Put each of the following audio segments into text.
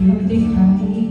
You define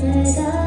सदा